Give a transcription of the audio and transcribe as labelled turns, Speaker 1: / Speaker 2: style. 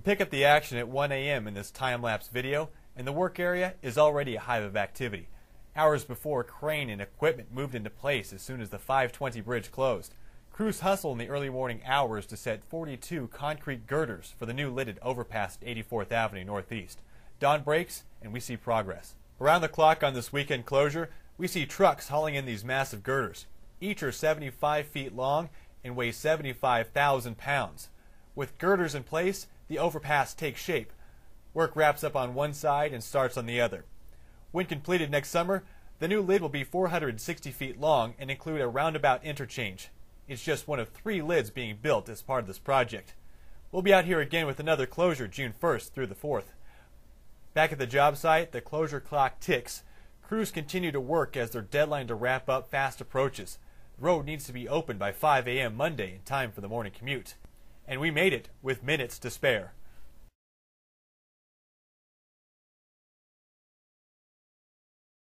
Speaker 1: We pick up the action at 1 a.m. in this time-lapse video, and the work area is already a hive of activity. Hours before, crane and equipment moved into place as soon as the 520 bridge closed. Crews hustle in the early morning hours to set 42 concrete girders for the new lidded overpass at 84th Avenue Northeast. Dawn breaks, and we see progress. Around the clock on this weekend closure, we see trucks hauling in these massive girders. Each are 75 feet long and weigh 75,000 pounds. With girders in place, the overpass takes shape. Work wraps up on one side and starts on the other. When completed next summer, the new lid will be 460 feet long and include a roundabout interchange. It's just one of three lids being built as part of this project. We'll be out here again with another closure June 1st through the 4th. Back at the job site, the closure clock ticks. Crews continue to work as their deadline to wrap up fast approaches. The road needs to be open by 5 a.m. Monday in time for the morning commute. And we made it with minutes to spare.